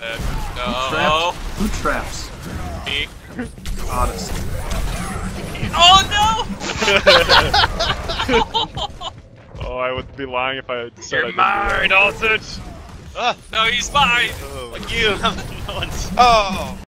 dead. No. Who traps? Me. Honest. Oh no! Oh, I would be lying if I said You're I didn't mine, do that. Aldrich! Ah, no! He's mine! oh. Like you! I'm the one. oh.